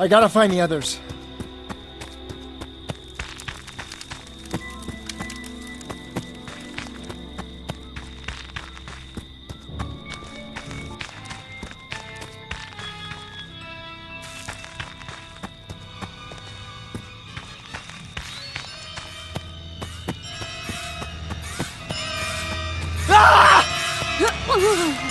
I gotta find the others. Oh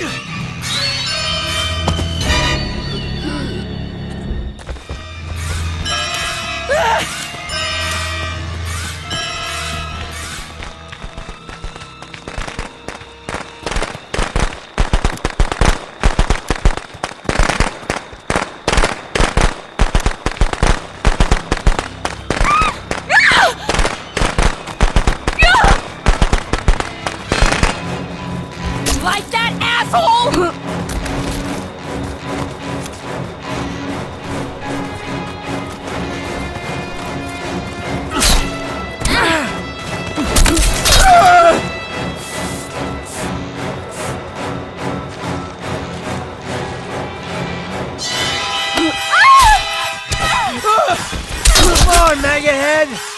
Ugh! On, maggot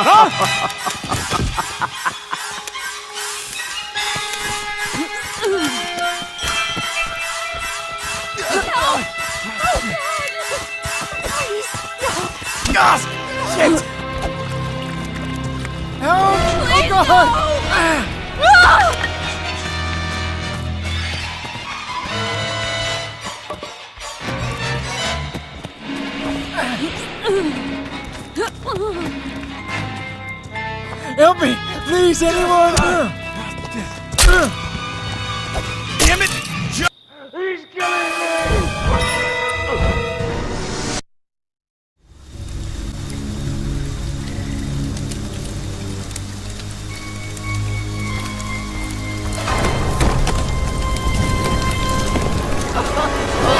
Ah, shit! Oh god! no! Ah! Help me! Please, anyone! Uh. Damn it! He's killing me! Please,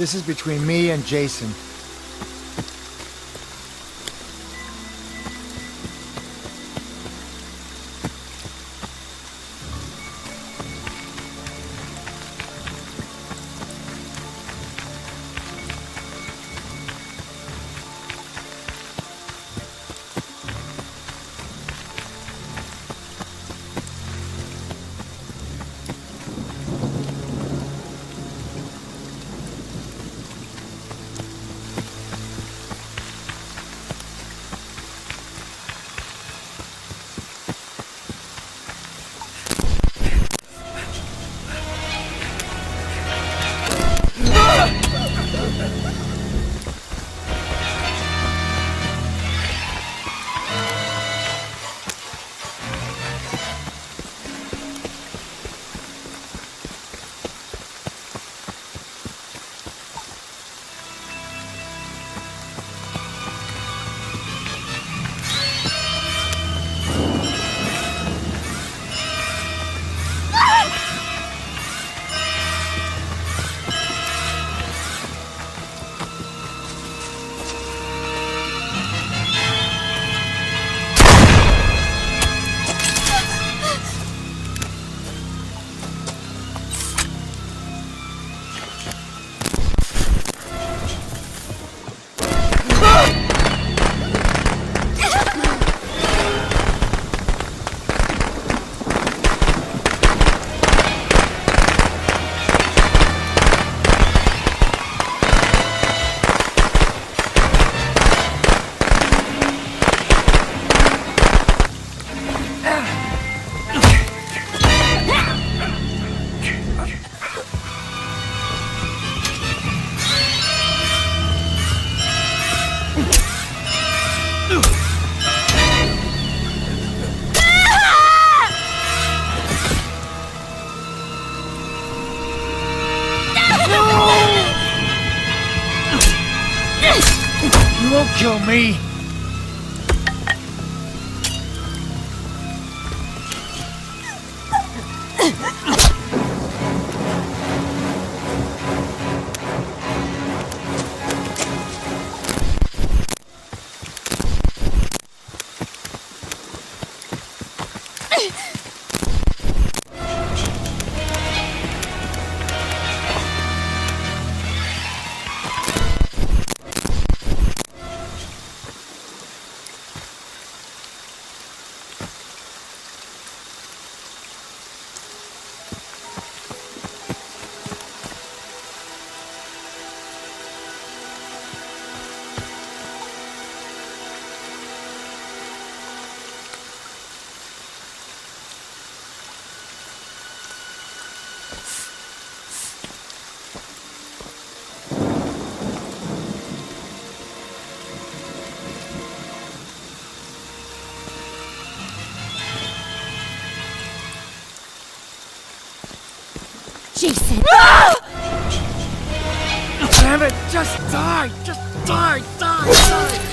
This is between me and Jason. Me. Damn it! Just die! Just die! Die! Die!